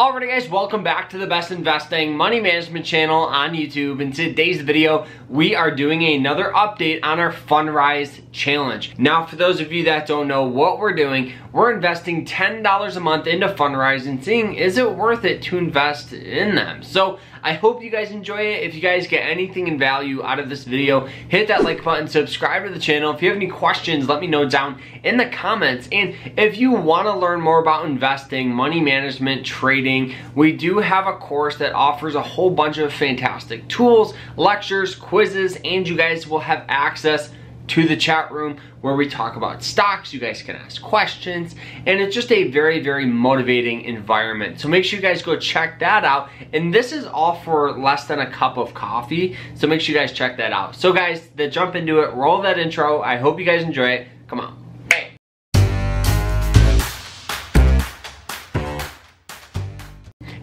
Alrighty guys, welcome back to the Best Investing Money Management channel on YouTube. In today's video, we are doing another update on our Fundrise Challenge. Now, for those of you that don't know what we're doing, we're investing $10 a month into Fundrise and seeing is it worth it to invest in them. So I hope you guys enjoy it. If you guys get anything in value out of this video, hit that like button, subscribe to the channel. If you have any questions, let me know down in the comments. And if you want to learn more about investing, money management, trading, we do have a course that offers a whole bunch of fantastic tools, lectures, quizzes, and you guys will have access to the chat room where we talk about stocks. You guys can ask questions and it's just a very, very motivating environment. So make sure you guys go check that out. And this is all for less than a cup of coffee. So make sure you guys check that out. So guys, to jump into it, roll that intro. I hope you guys enjoy it. Come on.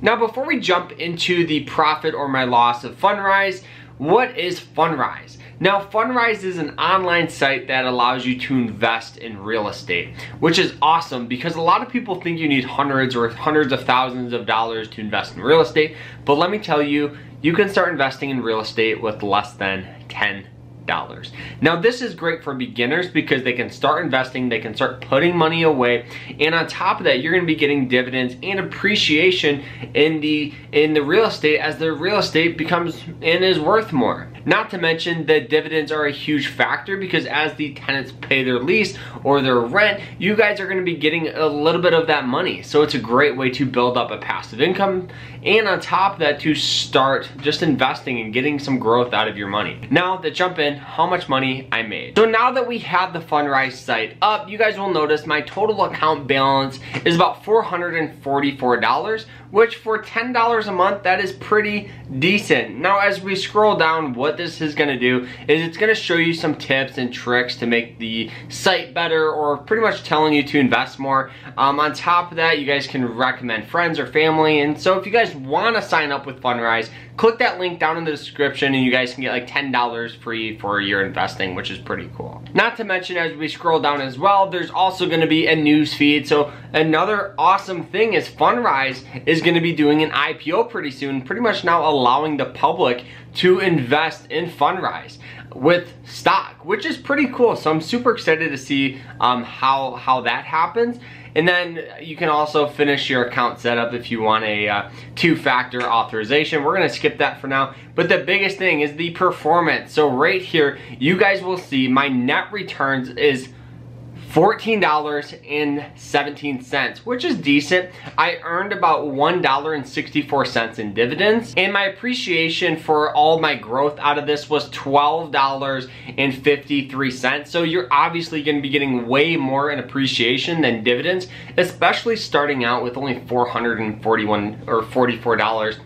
Now, before we jump into the profit or my loss of Fundrise, what is Fundrise? Now, Fundrise is an online site that allows you to invest in real estate, which is awesome because a lot of people think you need hundreds or hundreds of thousands of dollars to invest in real estate. But let me tell you, you can start investing in real estate with less than 10 dollars. Now this is great for beginners because they can start investing, they can start putting money away, and on top of that, you're gonna be getting dividends and appreciation in the in the real estate as the real estate becomes and is worth more. Not to mention that dividends are a huge factor because as the tenants pay their lease or their rent, you guys are gonna be getting a little bit of that money. So it's a great way to build up a passive income and on top of that to start just investing and getting some growth out of your money. Now to jump in, how much money I made. So now that we have the Fundrise site up, you guys will notice my total account balance is about $444, which for $10 a month, that is pretty decent. Now as we scroll down, what this is gonna do is it's gonna show you some tips and tricks to make the site better or pretty much telling you to invest more. Um, on top of that, you guys can recommend friends or family. And so if you guys wanna sign up with Fundrise, click that link down in the description and you guys can get like $10 free for your investing, which is pretty cool. Not to mention as we scroll down as well, there's also gonna be a news feed. So another awesome thing is Fundrise is gonna be doing an IPO pretty soon, pretty much now allowing the public to invest in Fundrise with stock, which is pretty cool. So I'm super excited to see um, how, how that happens. And then you can also finish your account setup if you want a uh, two-factor authorization. We're gonna skip that for now. But the biggest thing is the performance. So right here, you guys will see my net returns is $14.17, which is decent. I earned about $1.64 in dividends, and my appreciation for all my growth out of this was $12.53. So you're obviously gonna be getting way more in appreciation than dividends, especially starting out with only 441 or $44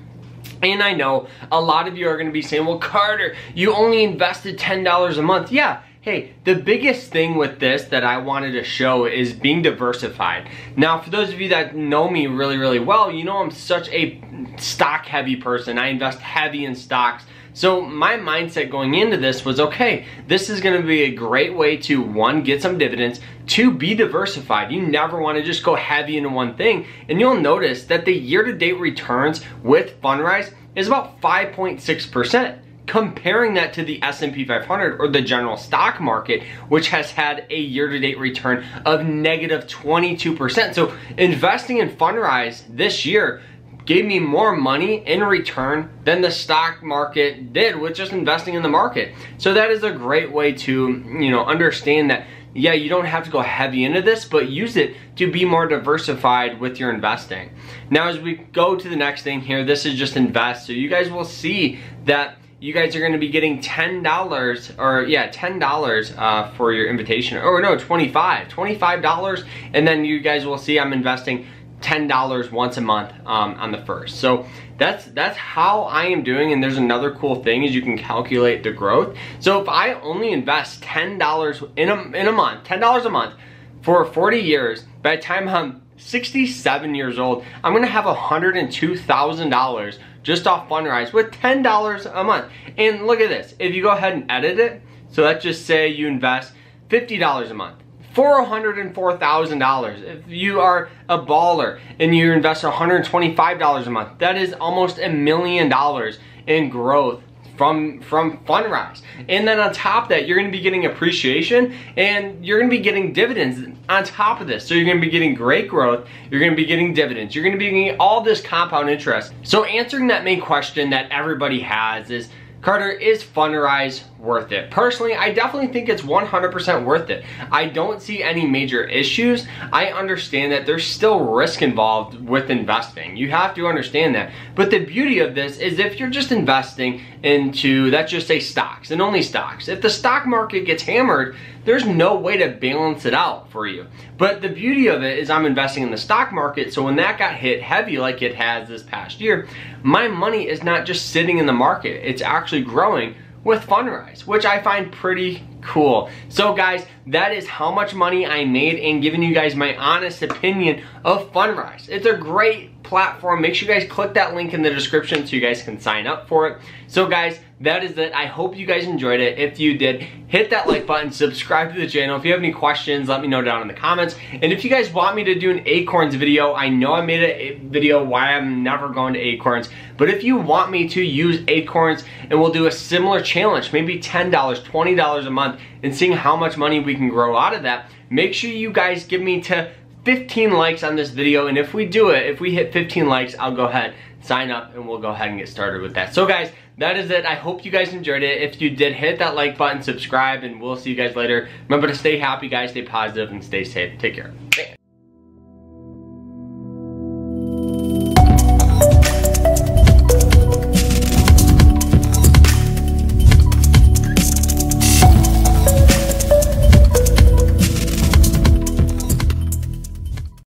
and I know a lot of you are gonna be saying, well, Carter, you only invested $10 a month. Yeah, Hey, the biggest thing with this that I wanted to show is being diversified. Now, for those of you that know me really, really well, you know I'm such a stock heavy person. I invest heavy in stocks. So my mindset going into this was, okay, this is gonna be a great way to, one, get some dividends, two, be diversified. You never wanna just go heavy into one thing. And you'll notice that the year-to-date returns with Fundrise is about 5.6% comparing that to the S&P 500 or the general stock market, which has had a year-to-date return of negative 22%. So investing in Fundrise this year gave me more money in return than the stock market did with just investing in the market. So that is a great way to, you know, understand that yeah, you don't have to go heavy into this, but use it to be more diversified with your investing. Now, as we go to the next thing here, this is just invest. So you guys will see that you guys are going to be getting $10 or yeah $10 uh, for your invitation. Or no 25 $25 and then you guys will see I'm investing $10 once a month um, on the first. So that's that's how I am doing and there's another cool thing is you can calculate the growth. So if I only invest $10 in a, in a month $10 a month for 40 years by the time I'm 67 years old I'm gonna have $102,000 just off Fundrise with $10 a month. And look at this, if you go ahead and edit it, so let's just say you invest $50 a month. $404,000. If you are a baller and you invest $125 a month, that is almost a million dollars in growth from from Fundrise. And then on top of that, you're gonna be getting appreciation and you're gonna be getting dividends on top of this. So you're gonna be getting great growth, you're gonna be getting dividends, you're gonna be getting all this compound interest. So answering that main question that everybody has is, Carter, is Fundrise worth it? Personally, I definitely think it's 100% worth it. I don't see any major issues. I understand that there's still risk involved with investing. You have to understand that. But the beauty of this is if you're just investing into, let's just say stocks and only stocks, if the stock market gets hammered, there's no way to balance it out for you. But the beauty of it is I'm investing in the stock market, so when that got hit heavy like it has this past year, my money is not just sitting in the market, it's actually growing with Fundrise, which I find pretty cool. So guys, that is how much money I made and giving you guys my honest opinion of Fundrise. It's a great platform. Make sure you guys click that link in the description so you guys can sign up for it. So guys, that is it. I hope you guys enjoyed it. If you did, hit that like button, subscribe to the channel. If you have any questions, let me know down in the comments. And if you guys want me to do an Acorns video, I know I made a video why I'm never going to Acorns, but if you want me to use Acorns and we'll do a similar challenge, maybe $10, $20 a month, and seeing how much money we can grow out of that, make sure you guys give me to 15 likes on this video and if we do it, if we hit 15 likes, I'll go ahead, sign up and we'll go ahead and get started with that. So guys, that is it. I hope you guys enjoyed it. If you did, hit that like button, subscribe, and we'll see you guys later. Remember to stay happy, guys, stay positive, and stay safe. Take care.